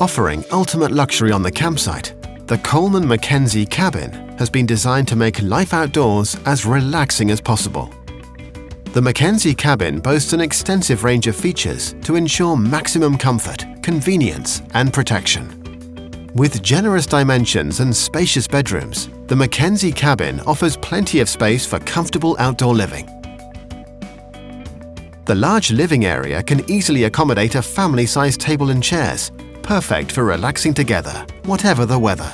Offering ultimate luxury on the campsite, the Coleman Mackenzie cabin has been designed to make life outdoors as relaxing as possible. The Mackenzie cabin boasts an extensive range of features to ensure maximum comfort, convenience and protection. With generous dimensions and spacious bedrooms, the Mackenzie cabin offers plenty of space for comfortable outdoor living. The large living area can easily accommodate a family-sized table and chairs, perfect for relaxing together, whatever the weather.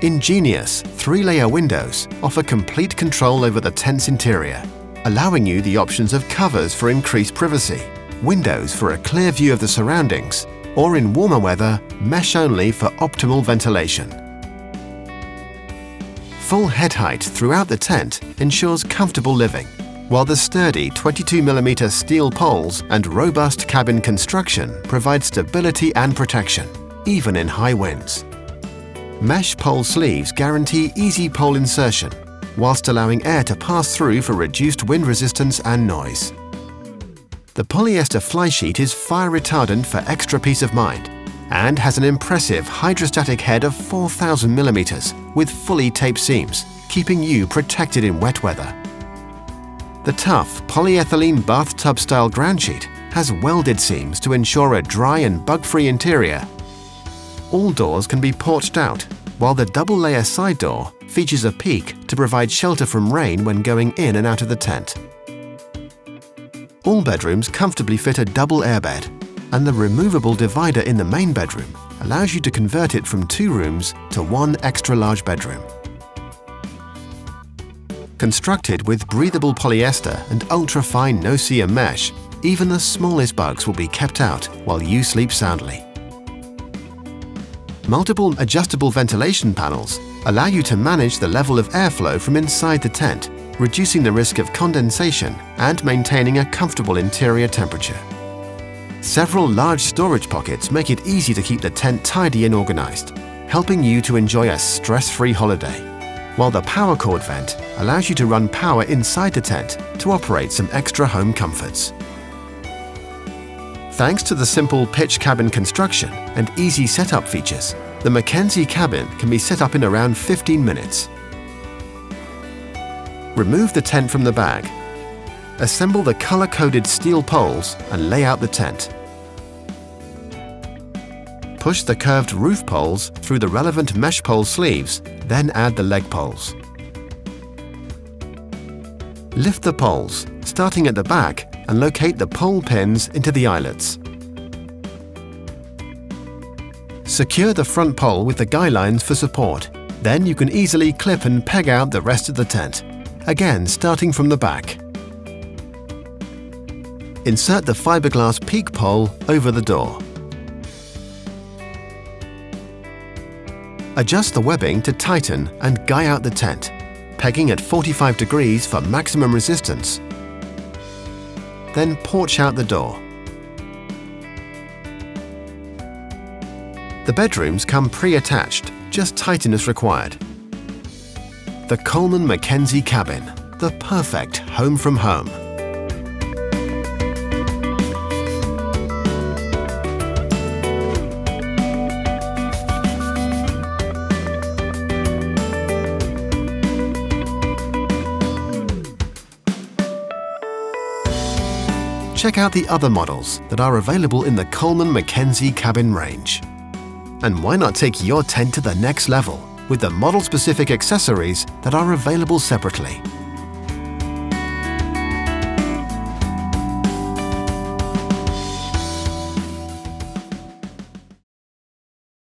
Ingenious three-layer windows offer complete control over the tent's interior, allowing you the options of covers for increased privacy, windows for a clear view of the surroundings, or in warmer weather, mesh only for optimal ventilation. Full head height throughout the tent ensures comfortable living, while the sturdy 22mm steel poles and robust cabin construction provide stability and protection, even in high winds. Mesh pole sleeves guarantee easy pole insertion, whilst allowing air to pass through for reduced wind resistance and noise. The polyester flysheet is fire retardant for extra peace of mind and has an impressive hydrostatic head of 4,000mm with fully taped seams, keeping you protected in wet weather. The tough polyethylene bathtub-style ground sheet has welded seams to ensure a dry and bug-free interior. All doors can be porched out, while the double-layer side door features a peak to provide shelter from rain when going in and out of the tent. All bedrooms comfortably fit a double airbed, and the removable divider in the main bedroom allows you to convert it from two rooms to one extra large bedroom. Constructed with breathable polyester and ultra-fine no-see mesh, even the smallest bugs will be kept out while you sleep soundly. Multiple adjustable ventilation panels allow you to manage the level of airflow from inside the tent, reducing the risk of condensation and maintaining a comfortable interior temperature. Several large storage pockets make it easy to keep the tent tidy and organized, helping you to enjoy a stress-free holiday while the power cord vent allows you to run power inside the tent to operate some extra home comforts. Thanks to the simple pitch cabin construction and easy setup features, the Mackenzie cabin can be set up in around 15 minutes. Remove the tent from the bag. Assemble the color-coded steel poles and lay out the tent. Push the curved roof poles through the relevant mesh pole sleeves, then add the leg poles. Lift the poles, starting at the back, and locate the pole pins into the eyelets. Secure the front pole with the guy lines for support. Then you can easily clip and peg out the rest of the tent, again starting from the back. Insert the fiberglass peak pole over the door. Adjust the webbing to tighten and guy out the tent, pegging at 45 degrees for maximum resistance. Then porch out the door. The bedrooms come pre-attached, just tighten as required. The Coleman Mackenzie Cabin, the perfect home from home. Check out the other models that are available in the Coleman Mackenzie cabin range. And why not take your tent to the next level with the model-specific accessories that are available separately?